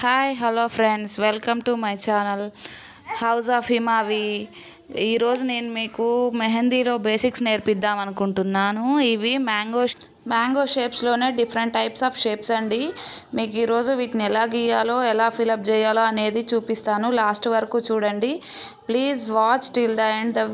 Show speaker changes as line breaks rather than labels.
Hi hello friends welcome to my channel house of Himavi ఈరోజు నేను మీకు మెహందీలో బేసిక్స్ నేర్పిద్దాం అనుకుంటున్నాను. ఇవి మ్యాంగో మ్యాంగో షేప్స్లోనే డిఫరెంట్ టైప్స్ ఆఫ్ షేప్స్ అండి. మీకు ఈరోజు వీటిని ఎలా గీయాలో ఎలా ఫిలప్ చేయాలో అనేది చూపిస్తాను. లాస్ట్ వరకు చూడండి. Please watch till the end the